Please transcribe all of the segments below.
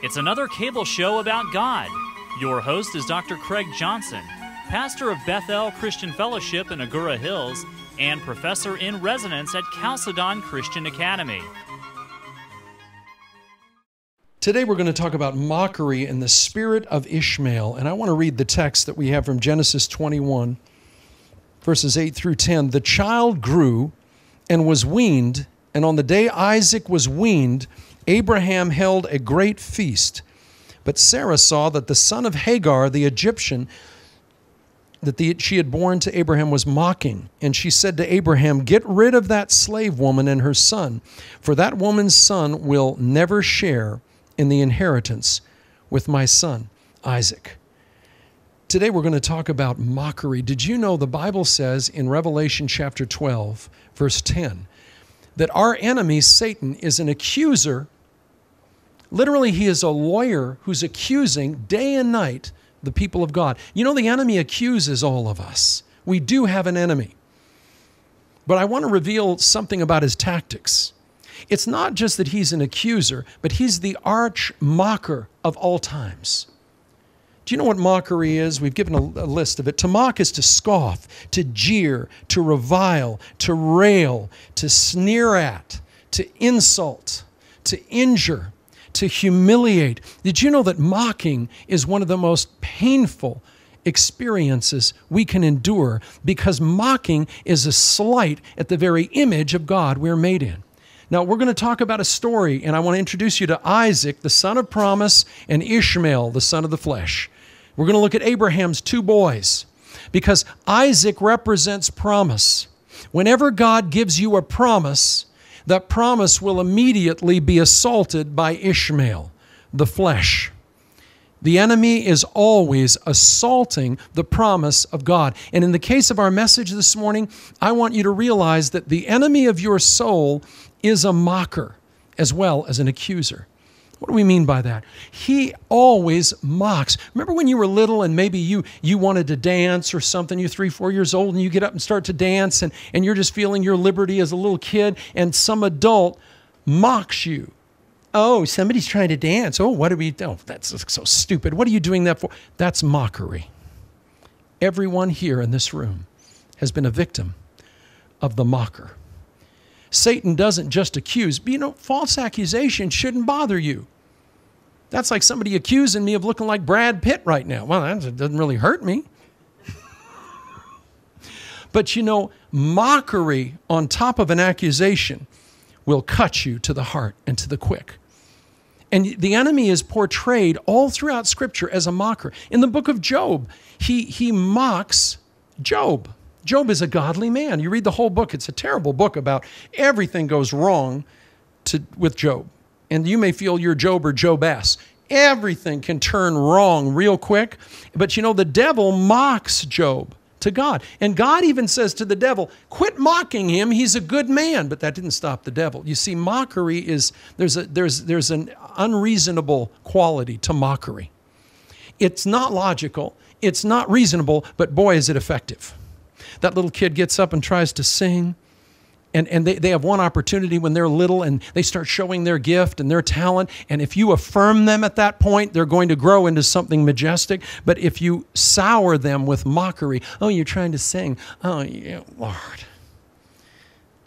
It's another cable show about God. Your host is Dr. Craig Johnson, pastor of Bethel Christian Fellowship in Agoura Hills and professor in residence at Chalcedon Christian Academy. Today we're going to talk about mockery and the spirit of Ishmael. And I want to read the text that we have from Genesis 21, verses 8 through 10. The child grew and was weaned, and on the day Isaac was weaned, Abraham held a great feast. But Sarah saw that the son of Hagar, the Egyptian, that the, she had borne to Abraham was mocking. And she said to Abraham, Get rid of that slave woman and her son, for that woman's son will never share in the inheritance with my son, Isaac. Today we're going to talk about mockery. Did you know the Bible says in Revelation chapter 12, verse 10, that our enemy, Satan, is an accuser. Literally, he is a lawyer who's accusing day and night the people of God. You know, the enemy accuses all of us. We do have an enemy. But I want to reveal something about his tactics. It's not just that he's an accuser, but he's the arch mocker of all times. Do you know what mockery is? We've given a, a, list of it. To mock is to scoff, to jeer, to revile, to rail, to sneer at, to insult, to injure, to humiliate. Did you know that mocking is one of the most painful experiences we can endure because mocking is a slight at the very image of God we're made in? Now, we're going to talk about a story, and I want to introduce you to Isaac, the son of promise, and Ishmael, the son of the flesh. We're going to look at Abraham's two boys because Isaac represents promise. Whenever God gives you a promise, that promise will immediately be assaulted by Ishmael, the flesh. The enemy is always assaulting the promise of God. And in the case of our message this morning, I want you to realize that the enemy of your soul is a mocker as well as an accuser. What do we mean by that? He always mocks. Remember when you were little and maybe you you wanted to dance or something, you're three, four years old, and you get up and start to dance and, and you're just feeling your liberty as a little kid, and some adult mocks you. Oh, somebody's trying to dance. Oh, what are we? Oh, that's so stupid. What are you doing that for? That's mockery. Everyone here in this room has been a victim of the mocker. Satan doesn't just accuse. But you know, false accusation shouldn't bother you. That's like somebody accusing me of looking like Brad Pitt right now. Well, that doesn't really hurt me. but you know, mockery on top of an accusation will cut you to the heart and to the quick. And the enemy is portrayed all throughout Scripture as a mocker. In the book of Job, he, he mocks Job. Job is a godly man. You read the whole book, it's a terrible book about everything goes wrong to, with Job. And you may feel you're Job or Jobess. Everything can turn wrong real quick. But you know, the devil mocks Job to God. And God even says to the devil, quit mocking him. He's a good man. But that didn't stop the devil. You see, mockery is, there's, a, there's, there's an unreasonable quality to mockery. It's not logical, it's not reasonable, but boy, is it effective that little kid gets up and tries to sing. And, and they, they have one opportunity when they're little and they start showing their gift and their talent. And if you affirm them at that point, they're going to grow into something majestic. But if you sour them with mockery, oh, you're trying to sing. Oh, yeah, Lord.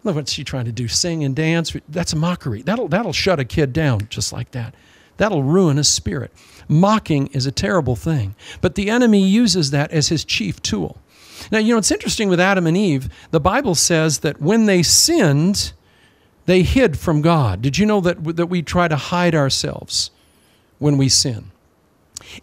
Look what's she trying to do sing and dance. That's a mockery. That'll, that'll shut a kid down just like that. That'll ruin his spirit. Mocking is a terrible thing. But the enemy uses that as his chief tool. Now, you know, it's interesting with Adam and Eve. The Bible says that when they sinned, they hid from God. Did you know that, that we try to hide ourselves when we sin?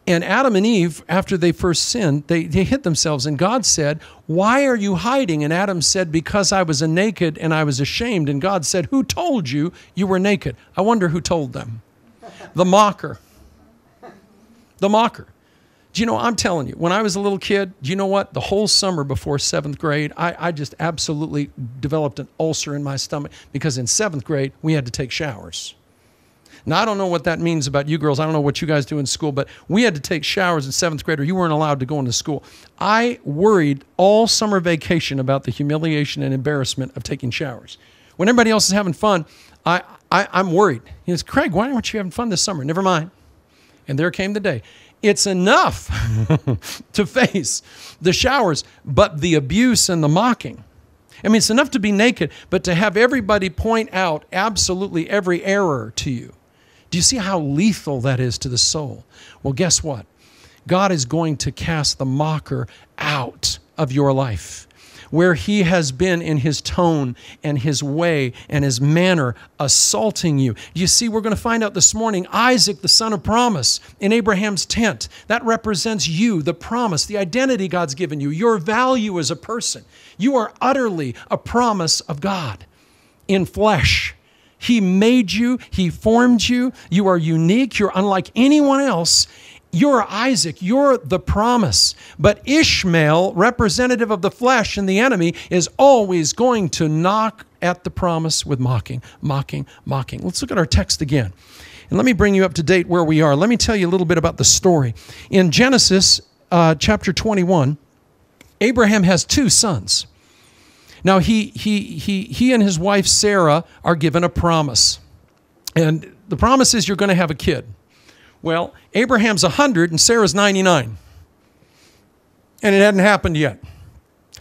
And Adam and Eve, after they first sinned, they, they hid themselves. And God said, Why are you hiding? And Adam said, Because I was a naked and I was ashamed. And God said, Who told you you were naked? I wonder who told them. The mocker. The mocker. Do you know, I'm telling you, when I was a little kid, do you know what? The whole summer before seventh grade, I, I just absolutely developed an ulcer in my stomach because in seventh grade, we had to take showers. Now, I don't know what that means about you girls. I don't know what you guys do in school, but we had to take showers in seventh grade or you weren't allowed to go into school. I worried all summer vacation about the humiliation and embarrassment of taking showers. When everybody else is having fun, I, I, am worried. He says, Craig, why aren't you having fun this summer? Never mind. And there came the day. It's enough to face the showers, but the abuse and the mocking. I mean, it's enough to be naked, but to have everybody point out absolutely every error to you. Do you see how lethal that is to the soul? Well, guess what? God is going to cast the mocker out of your life where he has been in his tone and his way and his manner assaulting you. You see, we're going to find out this morning Isaac, the son of promise, in Abraham's tent. That represents you, the promise, the identity God's given you, your value as a person. You are utterly a promise of God in flesh. He made you, He formed you. You are unique, you're unlike anyone else. You're Isaac, you're the promise. But Ishmael, representative of the flesh and the enemy, is always going to knock at the promise with mocking, mocking, mocking. Let's look at our text again. And let me bring you up to date where we are. Let me tell you a little bit about the story. In Genesis uh, chapter 21, Abraham has two sons. Now, he, he, he, he and his wife Sarah are given a promise. And the promise is you're going to have a kid. Well, Abraham's 100 and Sarah's 99. And it hadn't happened yet.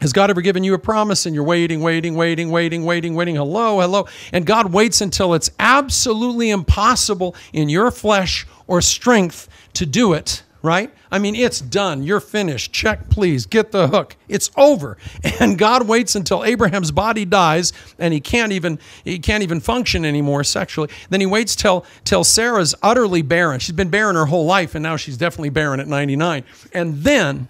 Has God ever given you a promise and you're waiting, waiting, waiting, waiting, waiting, waiting? Hello, hello. And God waits until it's absolutely impossible in your flesh or strength to do it right? I mean, it's done. You're finished. Check, please. Get the hook. It's over. And God waits until Abraham's body dies and he can't even he can't even function anymore sexually. Then he waits till till Sarah's utterly barren. She's been barren her whole life and now she's definitely barren at 99. And then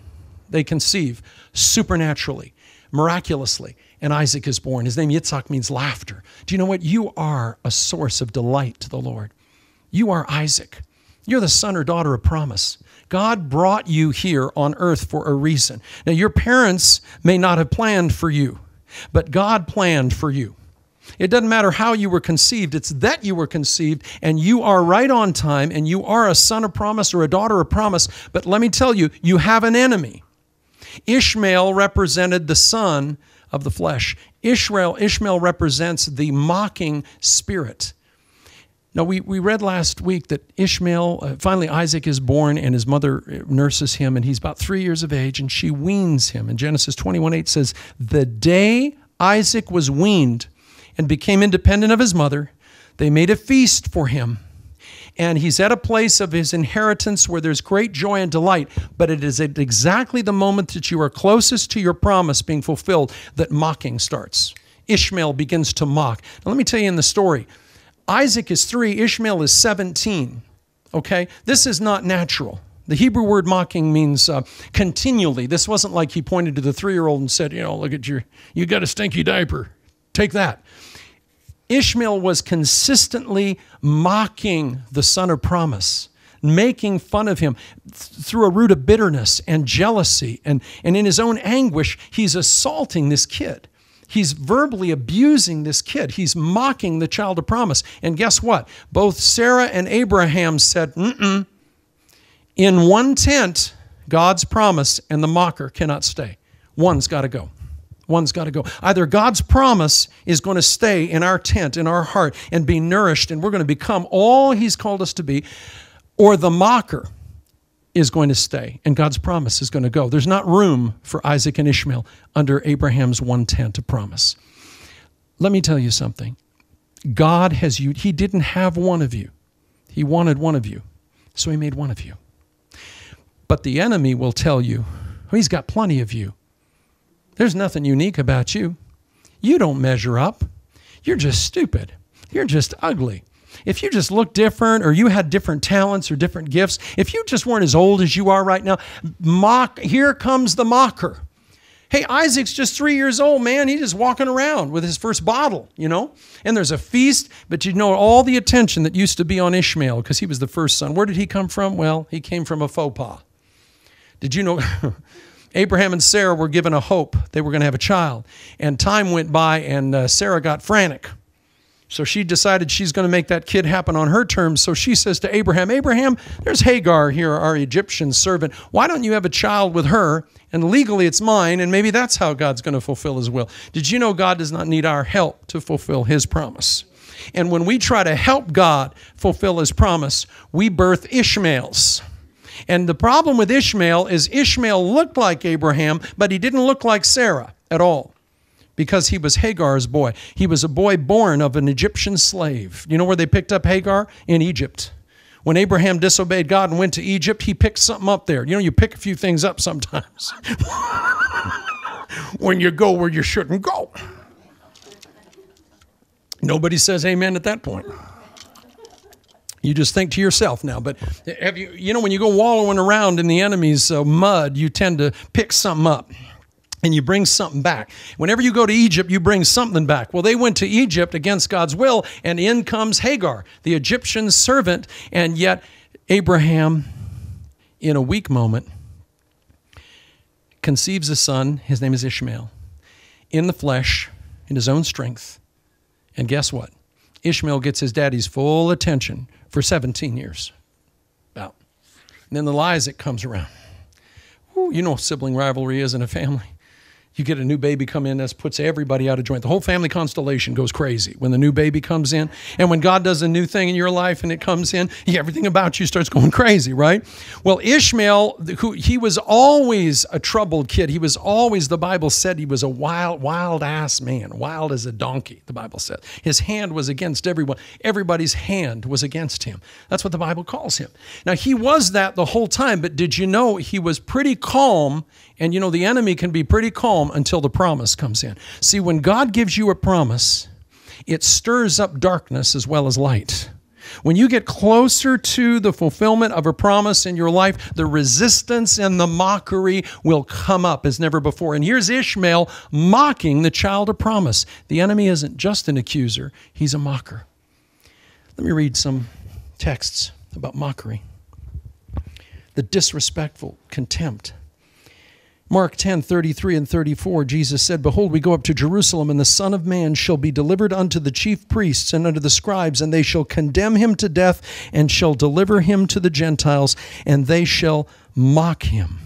they conceive supernaturally, miraculously. And Isaac is born. His name Yitzhak means laughter. Do you know what? You are a source of delight to the Lord. You are Isaac. You're the son or daughter of promise. God brought you here on earth for a reason. Now, your parents may not have planned for you, but God planned for you. It doesn't matter how you were conceived, it's that you were conceived, and you are right on time, and you are a son of promise or a daughter of promise. But let me tell you, you have an enemy. Ishmael represented the son of the flesh. Ishmael, Ishmael represents the mocking spirit. Now, we, we read last week that Ishmael, uh, finally Isaac is born and his mother uh, nurses him, and he's about three years of age, and she weans him. And Genesis 21 8 says, The day Isaac was weaned and became independent of his mother, they made a feast for him. And he's at a place of his inheritance where there's great joy and delight, but it is at exactly the moment that you are closest to your promise being fulfilled that mocking starts. Ishmael begins to mock. Now, let me tell you in the story Isaac is three, Ishmael is 17. Okay? This is not natural. The Hebrew word mocking means uh, continually. This wasn't like he pointed to the three year old and said, You know, look at your, you got a stinky diaper. Take that. Ishmael was consistently mocking the son of promise, making fun of him through a root of bitterness and jealousy. And, and in his own anguish, he's assaulting this kid. He's verbally abusing this kid. He's mocking the child of promise. And guess what? Both Sarah and Abraham said, Mm-mm. In one tent, God's promise and the mocker cannot stay. One's got to go. One's got to go. Either God's promise is going to stay in our tent, in our heart, and be nourished, and we're going to become all He's called us to be, or the mocker is going to stay and God's promise is going to go. There's not room for Isaac and Ishmael under Abraham's one tent of promise. Let me tell you something. God has you, He didn't have one of you, He wanted one of you. So He made one of you. But the enemy will tell you, He's got plenty of you. There's nothing unique about you. You don't measure up. You're just stupid. You're just ugly if you just looked different or you had different talents or different gifts, if you just weren't as old as you are right now, mock, here comes the mocker. Hey, Isaac's just three years old, man. He's just walking around with his first bottle, you know? And there's a feast, but you know all the attention that used to be on Ishmael because he was the first son. Where did he come from? Well, he came from a faux pas. Did you know? Abraham and Sarah were given a hope they were going to have a child. And time went by, and uh, Sarah got frantic so she decided she's going to make that kid happen on her terms. So she says to Abraham, Abraham, there's Hagar here, our Egyptian servant. Why don't you have a child with her? And legally it's mine, and maybe that's how God's going to fulfill his will. Did you know God does not need our help to fulfill his promise? And when we try to help God fulfill his promise, we birth Ishmaels. And the problem with Ishmael is Ishmael looked like Abraham, but he didn't look like Sarah at all because he was Hagar's boy. He was a boy born of an Egyptian slave. You know where they picked up Hagar? In Egypt. When Abraham disobeyed God and went to Egypt, he picked something up there. You know, you pick a few things up sometimes when you go where you shouldn't go. Nobody says amen at that point. You just think to yourself now. But have you, you know, when you go wallowing around in the enemy's uh, mud, you tend to pick something up and you bring something back. Whenever you go to Egypt, you bring something back. Well, they went to Egypt against God's will, and in comes Hagar, the Egyptian servant, and yet Abraham, in a weak moment, conceives a son. His name is Ishmael, in the flesh, in his own strength. And guess what? Ishmael gets his daddy's full attention for 17 years. About. And then little Isaac comes around. Ooh, you know sibling rivalry is in a family you get a new baby come in that puts everybody out of joint. The whole family constellation goes crazy when the new baby comes in. And when god does a new thing in your life and it comes in everything about you starts going crazy right? Well ishmael who he was always a troubled kid. He was always the bible said he was a wild wild ass man wild as a donkey the bible said. His hand was against everyone. Everybody's hand was against him. That's what the bible calls him. Now he was that the whole time but did you know he was pretty calm and you know, the enemy can be pretty calm until the promise comes in. See, when God gives you a promise, it stirs up darkness as well as light. When you get closer to the fulfillment of a promise in your life, the resistance and the mockery will come up as never before. And here's Ishmael mocking the child of promise. The enemy isn't just an accuser, he's a mocker. Let me read some texts about mockery the disrespectful contempt Mark 10, 33 and 34, Jesus said, Behold, we go up to Jerusalem, and the Son of Man shall be delivered unto the chief priests and unto the scribes, and they shall condemn him to death, and shall deliver him to the Gentiles, and they shall mock him.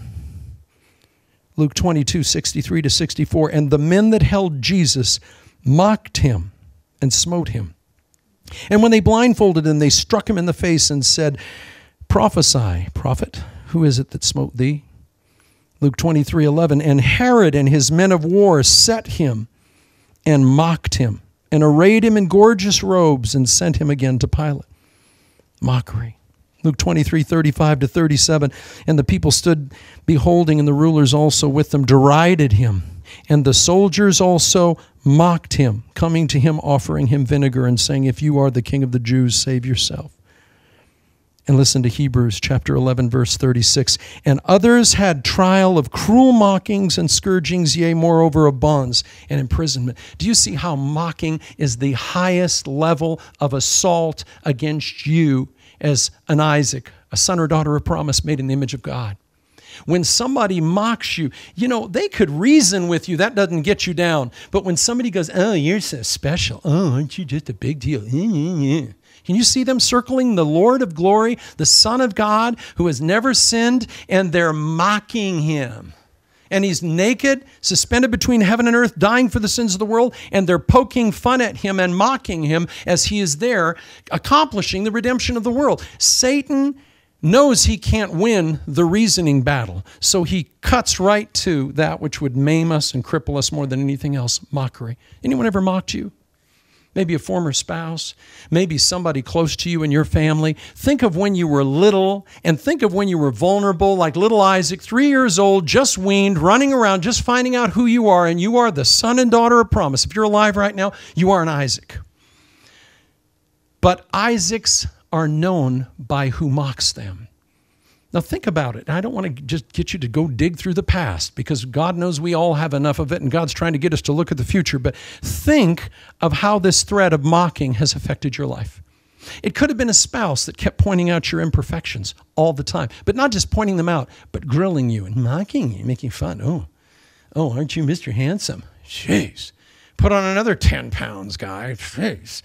Luke 22, 63 to 64. And the men that held Jesus mocked him and smote him. And when they blindfolded him, they struck him in the face and said, Prophesy, prophet, who is it that smote thee? Luke 23 11. And Herod and his men of war set him and mocked him and arrayed him in gorgeous robes and sent him again to Pilate. Mockery. Luke 23, 35 to 37. And the people stood beholding, and the rulers also with them derided him. And the soldiers also mocked him, coming to him, offering him vinegar, and saying, If you are the king of the Jews, save yourself. And listen to Hebrews chapter 11, verse 36. And others had trial of cruel mockings and scourgings, yea, moreover, of bonds and imprisonment. Do you see how mocking is the highest level of assault against you as an Isaac, a son or daughter of promise made in the image of God? When somebody mocks you, you know, they could reason with you. That doesn't get you down. But when somebody goes, Oh, you're so special. Oh, aren't you just a big deal? Can you see them circling the Lord of glory, the Son of God, who has never sinned, and they're mocking him? And he's naked, suspended between heaven and earth, dying for the sins of the world, and they're poking fun at him and mocking him as he is there accomplishing the redemption of the world. Satan knows he can't win the reasoning battle, so he cuts right to that which would maim us and cripple us more than anything else mockery. Anyone ever mocked you? maybe a former spouse, maybe somebody close to you in your family. Think of when you were little and think of when you were vulnerable, like little Isaac, three years old, just weaned, running around, just finding out who you are, and you are the son and daughter of promise. If you're alive right now, you are an Isaac. But Isaacs are known by who mocks them. Now, think about it. I don't want to just get you to go dig through the past because God knows we all have enough of it and God's trying to get us to look at the future. But think of how this thread of mocking has affected your life. It could have been a spouse that kept pointing out your imperfections all the time, but not just pointing them out, but grilling you and mocking you, making fun. Oh, oh, aren't you Mr. Handsome? Jeez. Put on another 10 pounds, guy. Jeez.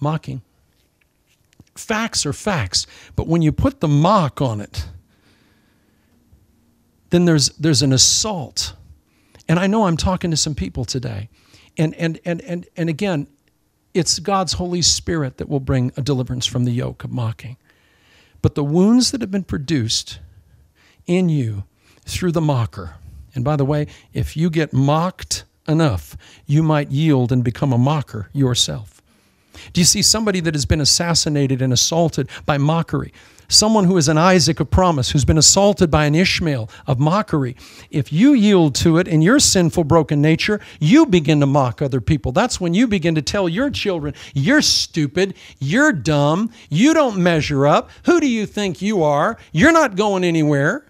Mocking. Facts are facts, but when you put the mock on it, then there's, there's an assault. And I know I'm talking to some people today. And, and, and, and, and again, It's God's Holy Spirit that will bring a deliverance from the yoke of mocking. But the wounds that have been produced in you through the mocker, and by the way, if you get mocked enough, you might yield and become a mocker yourself. Do you see somebody that has been assassinated and assaulted by mockery? Someone who is an Isaac of promise, who's been assaulted by an Ishmael of mockery. If you yield to it in your sinful, broken nature, you begin to mock other people. That's when you begin to tell your children, you're stupid, you're dumb, you don't measure up. Who do you think you are? You're not going anywhere.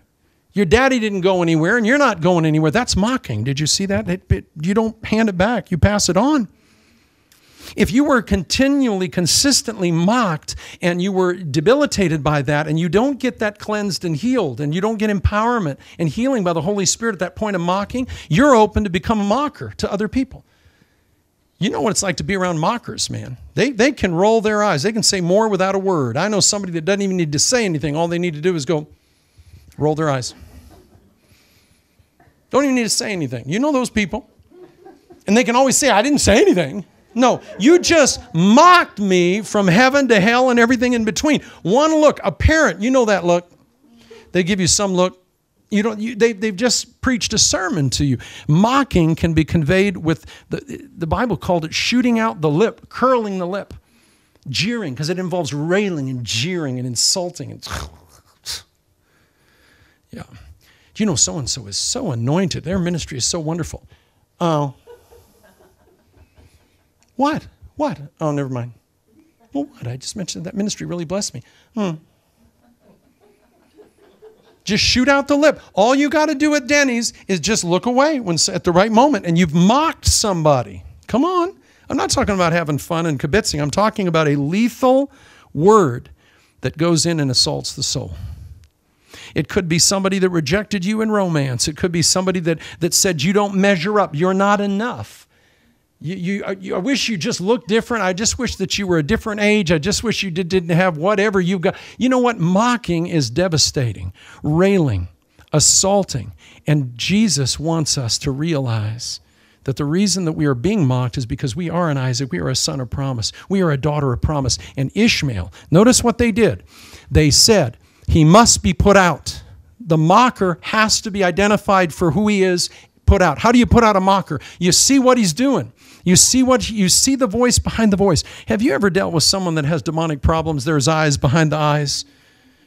Your daddy didn't go anywhere, and you're not going anywhere. That's mocking. Did you see that? It, it, you don't hand it back, you pass it on. If you were continually, consistently mocked and you were debilitated by that, and you don't get that cleansed and healed, and you don't get empowerment and healing by the Holy Spirit at that point of mocking, you're open to become a mocker to other people. You know what it's like to be around mockers, man. They, they can roll their eyes. They can say more without a word. I know somebody that doesn't even need to say anything. All they need to do is go, roll their eyes. Don't even need to say anything. You know those people. And they can always say, I didn't say anything. No, you just mocked me from heaven to hell and everything in between. One look, a parent, you know that look. They give you some look. You don't, you, they, they've just preached a sermon to you. Mocking can be conveyed with, the, the Bible called it shooting out the lip, curling the lip, jeering, because it involves railing and jeering and insulting. And yeah you know so and so is so anointed? Their ministry is so wonderful. Oh. What? What? Oh, never mind. Well, what? I just mentioned that ministry really blessed me. Hmm. Just shoot out the lip. All you got to do at Denny's is just look away when at the right moment, and you've mocked somebody. Come on. I'm not talking about having fun and kibitzing. I'm talking about a lethal word that goes in and assaults the soul. It could be somebody that rejected you in romance. It could be somebody that, that said, You don't measure up, you're not enough. You, you, uh, you, I wish you just looked different. I just wish that you were a different age. I just wish you did, didn't have whatever you've got. You know what? Mocking is devastating, railing, assaulting. And Jesus wants us to realize that the reason that we are being mocked is because we are an Isaac, we are a son of promise, we are a daughter of promise. And Ishmael, notice what they did. They said, he must be put out. The mocker has to be identified for who he is, put out. How do you put out a mocker? You see what he's doing. You see what you see the voice behind the voice. Have you ever dealt with someone that has demonic problems? There's eyes behind the eyes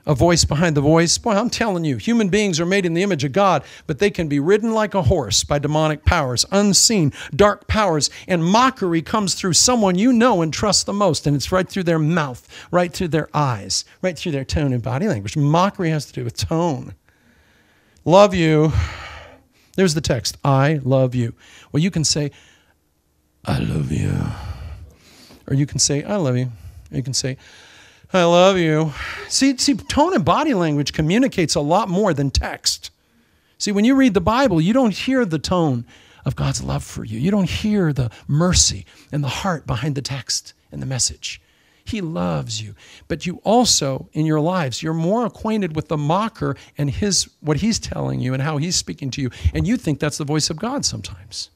a voice behind the voice. Boy, I'm telling you, human beings are made in the image of God, but they can be ridden like a horse by demonic powers, unseen, dark powers, and mockery comes through someone you know and trust the most, and it's right through their mouth, right through their eyes, right through their tone and body language. Mockery has to do with tone. Love you. There's the text I love you. Well, you can say, I love you. Or you can say, I love you. You can say, I love you. See, see, tone and body language communicates a lot more than text. See, when you read the Bible, you don't hear the tone of God's love for you. You don't hear the mercy and the heart behind the text and the message. He loves you. But you also, in your lives, you're more acquainted with the mocker and his what he's telling you and how he's speaking to you. And you think that's the voice of God sometimes.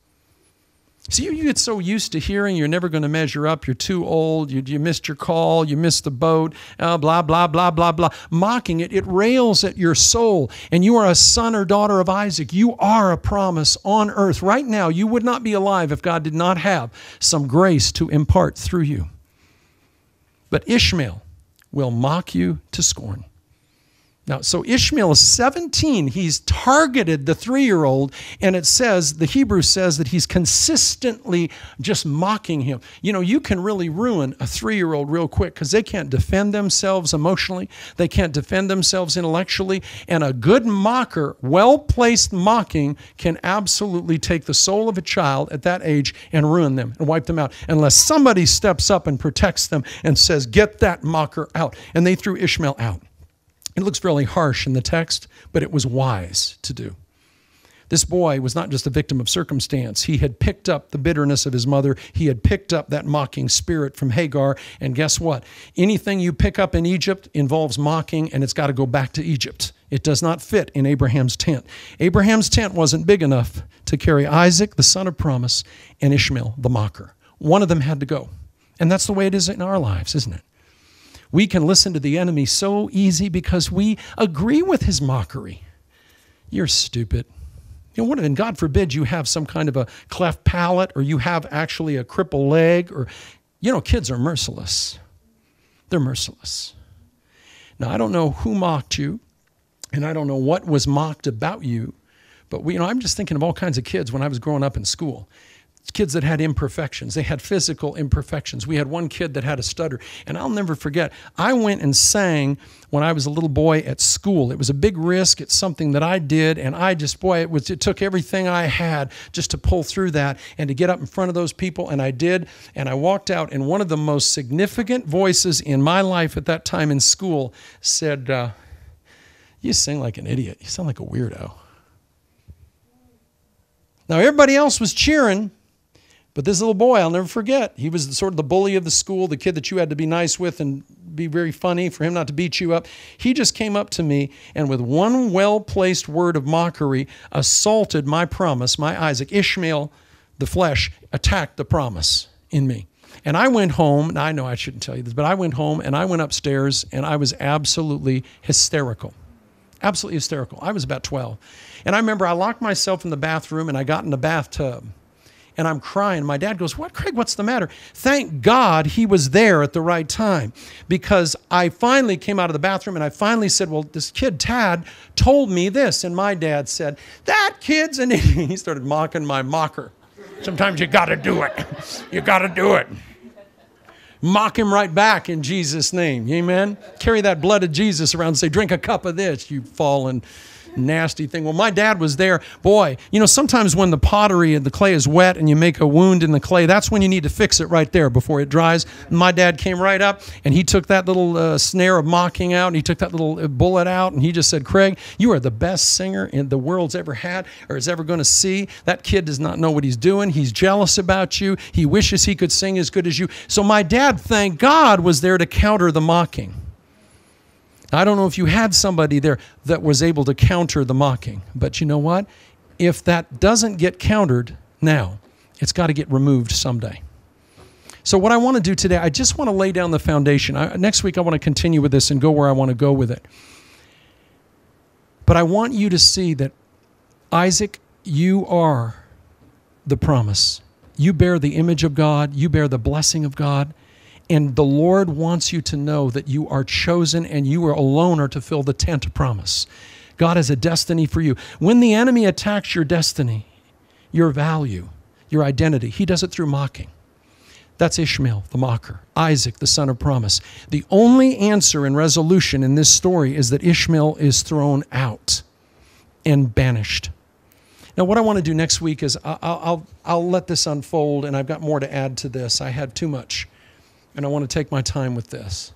See, you get so used to hearing you're never going to measure up, you're too old, you, you missed your call, you missed the boat, uh, blah, blah, blah, blah, blah. Mocking it, it rails at your soul. And you are a son or daughter of Isaac. You are a promise on earth. Right now, you would not be alive if God did not have some grace to impart through you. But Ishmael will mock you to scorn. Now, so Ishmael is 17. He's targeted the three year old, and it says, the Hebrew says that he's consistently just mocking him. You know, you can really ruin a three year old real quick because they can't defend themselves emotionally, they can't defend themselves intellectually. And a good mocker, well placed mocking, can absolutely take the soul of a child at that age and ruin them and wipe them out unless somebody steps up and protects them and says, Get that mocker out. And they threw Ishmael out. It looks fairly harsh in the text, but it was wise to do. This boy was not just a victim of circumstance. He had picked up the bitterness of his mother. He had picked up that mocking spirit from Hagar. And guess what? Anything you pick up in Egypt involves mocking, and it's got to go back to Egypt. It does not fit in Abraham's tent. Abraham's tent wasn't big enough to carry Isaac, the son of promise, and Ishmael, the mocker. One of them had to go. And that's the way it is in our lives, isn't it? We can listen to the enemy so easy because we agree with his mockery. You're stupid. You know, what, and God forbid you have some kind of a cleft palate or you have actually a crippled leg or, you know, kids are merciless. They're merciless. Now, I don't know who mocked you and I don't know what was mocked about you, but we, you know, I'm just thinking of all kinds of kids when I was growing up in school kids that had imperfections. They had physical imperfections. We had one kid that had a stutter. And I'll never forget, I went and sang when I was a little boy at school. It was a big risk. It's something that I did. And I just, boy, it, was, it took everything I had just to pull through that and to get up in front of those people. And I did. And I walked out, and one of the most significant voices in my life at that time in school said, uh, You sing like an idiot. You sound like a weirdo. Now, everybody else was cheering. But this little boy, I'll never forget, he was sort of the bully of the school, the kid that you had to be nice with and be very funny for him not to beat you up. He just came up to me and, with one well placed word of mockery, assaulted my promise, my Isaac. Ishmael, the flesh, attacked the promise in me. And I went home, and I know I shouldn't tell you this, but I went home and I went upstairs and I was absolutely hysterical. Absolutely hysterical. I was about 12. And I remember I locked myself in the bathroom and I got in the bathtub and I'm crying. My dad goes, What, Craig, what's the matter? Thank God he was there at the right time because I finally came out of the bathroom and I finally said, Well, this kid, Tad, told me this. And my dad said, That kid's an idiot. He started mocking my mocker. Sometimes you got to do it. You got to do it. Mock him right back in Jesus' name. Amen. Carry that blood of Jesus around and say, Drink a cup of this, you fallen nasty thing. Well, my dad was there. Boy, you know, sometimes when the pottery and the clay is wet and you make a wound in the clay, that's when you need to fix it right there before it dries. my dad came right up and he took that little uh, snare of mocking out and he took that little uh, bullet out and he just said, Craig, you are the best singer in the world's ever had or is ever going to see. That kid does not know what he's doing. He's jealous about you. He wishes he could sing as good as you. So my dad, thank God, was there to counter the mocking. I don't know if you had somebody there that was able to counter the mocking, but you know what? If that doesn't get countered now, it's got to get removed someday. So, what I want to do today, I just want to lay down the foundation. I, next week, I want to continue with this and go where I want to go with it. But I want you to see that, Isaac, you are the promise. You bear the image of God, you bear the blessing of God. And the Lord wants you to know that you are chosen and you are alone are to fill the tent of promise. God has a destiny for you. When the enemy attacks your destiny, your value, your identity, he does it through mocking. That's Ishmael, the mocker, Isaac, the son of promise. The only answer and resolution in this story is that Ishmael is thrown out and banished. Now, what I want to do next week is I'll, I'll, I'll let this unfold, and I've got more to add to this. I had too much and I want to take my time with this.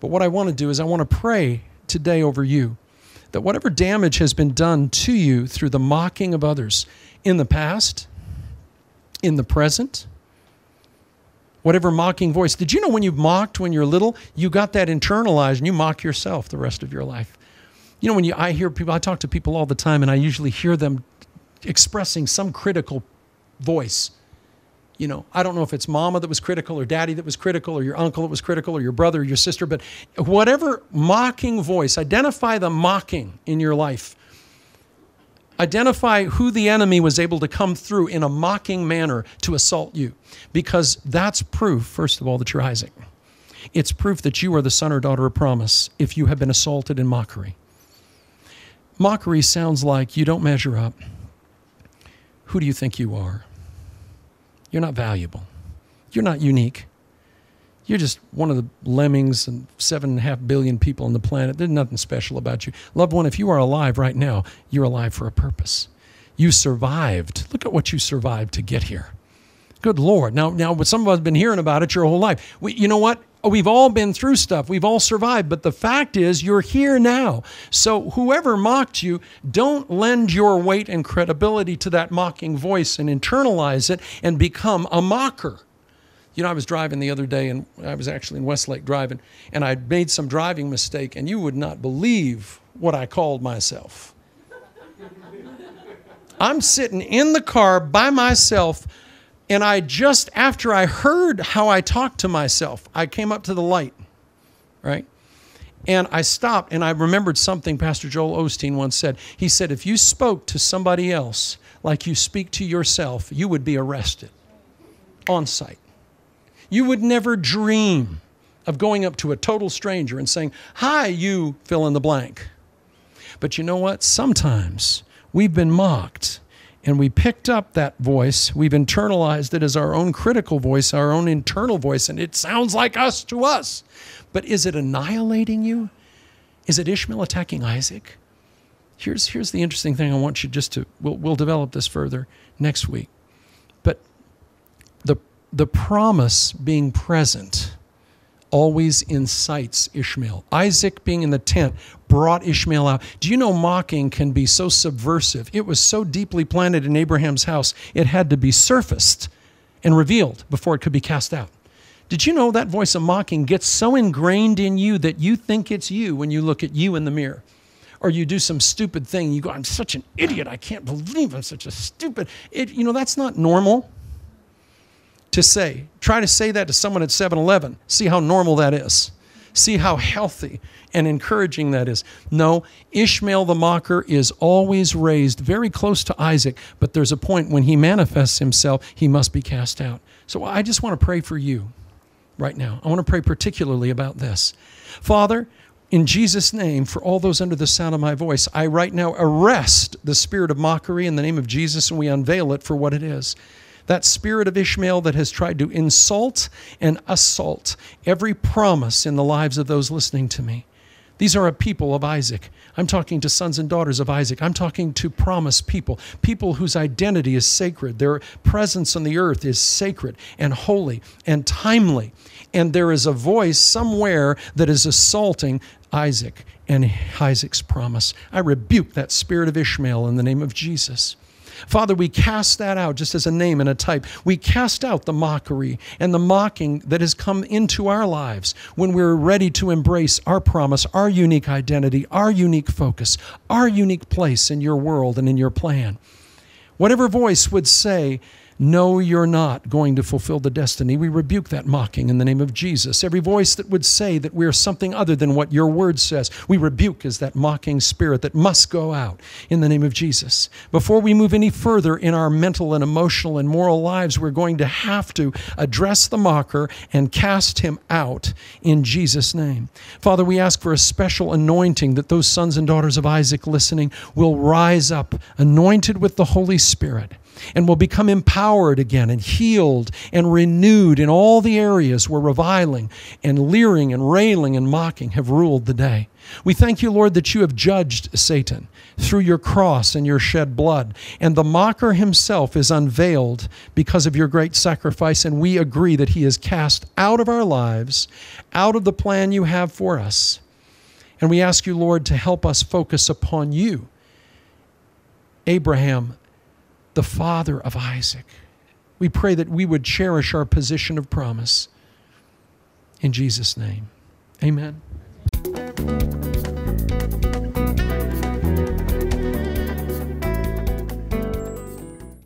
But what I want to do is I want to pray today over you that whatever damage has been done to you through the mocking of others in the past, in the present, whatever mocking voice. Did you know when you mocked when you're little, you got that internalized and you mock yourself the rest of your life? You know, when you, I hear people, I talk to people all the time, and I usually hear them expressing some critical voice you know, I don't know if it's mama that was critical or daddy that was critical or your uncle that was critical or your brother or your sister, but whatever mocking voice, identify the mocking in your life. Identify who the enemy was able to come through in a mocking manner to assault you, because that's proof, first of all, that you're Isaac. It's proof that you are the son or daughter of promise if you have been assaulted in mockery. Mockery sounds like you don't measure up. Who do you think you are? You're not valuable. You're not unique. You're just one of the lemmings and seven and a half billion people on the planet. There's nothing special about you. Loved one, if you are alive right now, you're alive for a purpose. You survived. Look at what you survived to get here. Good Lord. Now, now, some of us have been hearing about it your whole life. We, you know what? Oh, we've all been through stuff. We've all survived. But the fact is, you're here now. So, whoever mocked you, don't lend your weight and credibility to that mocking voice and internalize it and become a mocker. You know, I was driving the other day, and I was actually in Westlake driving, and I made some driving mistake, and you would not believe what I called myself. I'm sitting in the car by myself And I just, after I heard how I talked to myself, I came up to the light, right? And I stopped and I remembered something Pastor Joel Osteen once said. He said, If you spoke to somebody else like you speak to yourself, you would be arrested on sight. You would never dream of going up to a total stranger and saying, Hi, you fill in the blank. But you know what? Sometimes we've been mocked and we picked up that voice. We've internalized it as our own critical voice, our own internal voice, and it sounds like us to us. But is it annihilating you? Is it Ishmael attacking Isaac? Here's, here's the interesting thing I want you just to, we'll, we'll develop this further next week. But the, the promise being present always incites Ishmael. Isaac being in the tent brought Ishmael out. Do you know mocking can be so subversive? It was so deeply planted in Abraham's house, it had to be surfaced and revealed before it could be cast out. Did you know that voice of mocking gets so ingrained in you that you think it's you when you look at you in the mirror? Or you do some stupid thing, you go, I'm such an idiot. I can't believe I'm such a stupid. It, you know, that's not normal to say. Try to say that to someone at 7 Eleven. See how normal that is. See how healthy and encouraging that is. No, Ishmael the mocker is always raised very close to Isaac, but there's a point when he manifests himself, he must be cast out. So I just want to pray for you right now. I want to pray particularly about this. Father, in Jesus' name, for all those under the sound of my voice, I right now arrest the spirit of mockery in the name of Jesus and we unveil it for what it is that spirit of Ishmael that has tried to insult and assault every promise in the lives of those listening to me. These are a people of Isaac. I'm talking to sons and daughters of Isaac. I'm talking to promised people, people whose identity is sacred. Their presence on the earth is sacred and holy and timely. And there is a voice somewhere that is assaulting Isaac and Isaac's promise. I rebuke that spirit of Ishmael in the name of Jesus. Father, we cast that out just as a name and a type. We cast out the mockery and the mocking that has come into our lives when we're ready to embrace our promise, our unique identity, our unique focus, our unique place in your world and in your plan. Whatever voice would say, no, you're not going to fulfill the destiny. We rebuke that mocking in the name of Jesus. Every voice that would say that we're something other than what your word says, we rebuke as that mocking spirit that must go out in the name of Jesus. Before we move any further in our mental and emotional and moral lives, we're going to have to address the mocker and cast him out in Jesus' name. Father, we ask for a special anointing that those sons and daughters of Isaac listening will rise up, anointed with the Holy Spirit and will become empowered again and healed and renewed in all the areas where reviling and leering and railing and mocking have ruled the day. We thank you, Lord, that you have judged Satan through your cross and your shed blood. And the mocker himself is unveiled because of your great sacrifice. And we agree that he is cast out of our lives, out of the plan you have for us. And we ask you, Lord, to help us focus upon you. Abraham the father of Isaac. We pray that we would cherish our position of promise. In Jesus' name, amen.